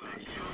Bomb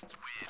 Just win.